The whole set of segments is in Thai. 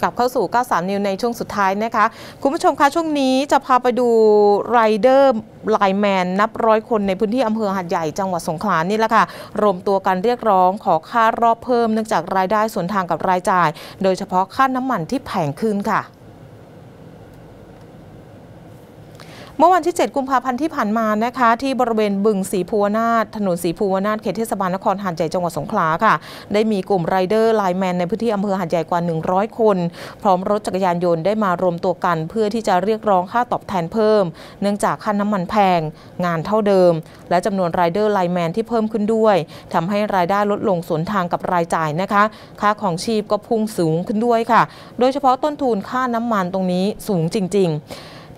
กลับเข้าสู่ 93 นิวในช่วงสุดท้ายนะคะ คุณผู้ชมคะช่วงนี้จะพาไปดูไรเดอร์ไลแมนนับร้อยคนในพื้นที่อำเภอหัดใหญ่จังหวัดสงขลานี่แหละค่ะ รวมตัวกันเรียกร้องขอค่ารอบเพิ่มเนื่องจากรายได้ส่วนทางกับรายจ่าย โดยเฉพาะค่าน้ำมันที่แพงขึ้นค่ะ เมื่อวันที่ 7 กุมภาพันธ์ที่ผ่านมานะคะ ที่บริเวณบึงสีภูวนาถถนนสีภูวนาถเขตเทศบาลนครหาดใหญ่จังหวัดสงขลาค่ะ ได้มีกลุ่มไรเดอร์ไลน์แมนในพื้นที่อำเภอหาดใหญ่กว่า 100 คน พร้อมรถจักรยานยนต์ได้มารวมตัวกัน เพื่อที่จะเรียกร้องค่าตอบแทนเพิ่ม เนื่องจากค่าน้ำมันแพง งานเท่าเดิม และจำนวนไรเดอร์ไลน์แมนที่เพิ่มขึ้นด้วยทำให้รายได้ลดลงสวนทางกับรายจ่ายนะคะ ค่าครองชีพก็พุ่งสูงขึ้นด้วยค่ะ โดยเฉพาะต้นทุนค่าน้ำมันตรงนี้สูงจริง ๆ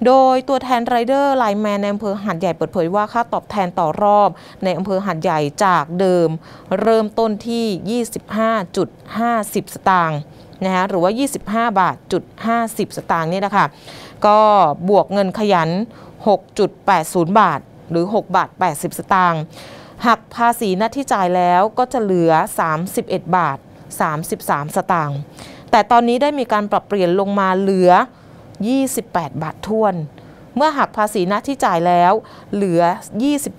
โดยตัวแทนไรเดอร์ไลน์แมนในอำเภอหาดใหญ่เปิดเผยว่าค่าตอบแทนต่อรอบ ในอำเภอหาดใหญ่จากเดิม เริ่มต้นที่ 25.50 สตางค์นะคะหรือว่า 25 บาทจุด50 สตางค์นี่นะคะก็บวกเงินขยัน 6.80 บาท หรือ 6 บาท 80 สตางค์หักภาษีหน้าที่จ่ายแล้วก็จะเหลือ 31 บาท 33 สตางค์แต่ตอนนี้ได้มีการปรับเปลี่ยนลงมาเหลือ 28 บาททวน เมื่อหักภาษีหน้าที่จ่ายแล้ว เหลือ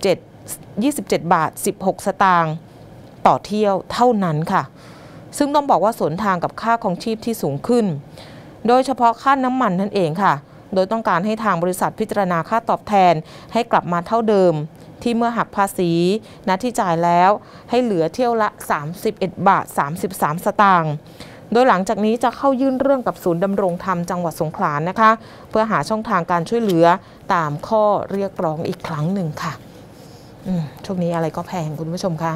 27 27 บาท 16 สตางค์ต่อเที่ยวเท่านั้นค่ะ ซึ่งต้องบอกว่าสวนทางกับค่าของชีพที่สูงขึ้น โดยเฉพาะค่าน้ำมันนั่นเองค่ะ โดยต้องการให้ทางบริษัทพิจารณาค่าตอบแทนให้กลับมาเท่าเดิม ที่เมื่อหักภาษีหน้าที่จ่ายแล้ว ให้เหลือเที่ยวละ 31 บาท 33 สตางค์ โดยหลังจากนี้จะเข้ายื่นเรื่องกับศูนย์ดำรงธรรมจังหวัดสงขลานะคะ เพื่อหาช่องทางการช่วยเหลือตามข้อเรียกร้องอีกครั้งหนึ่งค่ะช่วงนี้อะไรก็แพงคุณผู้ชมคะ